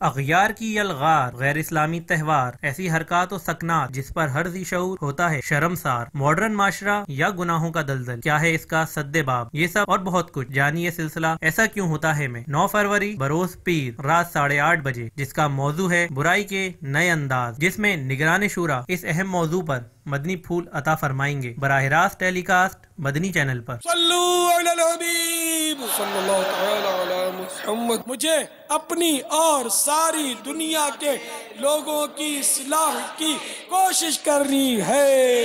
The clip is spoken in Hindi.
अगयार की यलगार गैर इस्लामी त्यौहार, ऐसी हरकत और सकनात जिस पर हर जी शूर होता है, शर्मसार मॉडर्न माशरा या गुनाहों का दलदल। क्या है इसका सद्देबाब ये सब और बहुत कुछ। जानिए सिलसिला, ऐसा क्यों होता है में? 9 फरवरी बरोज पीर, रात साढ़े आठ बजे, जिसका मौजू है बुराई के नए अंदाज, जिसमें निगरान शुरा इस अहम मौजू पर मदनी फूल अता फरमाएँगे। बराह रास्त टेलीकास्ट, मदनी चैनल पर। मुझे अपनी और सारी दुनिया के लोगों की सलाह की कोशिश करनी है।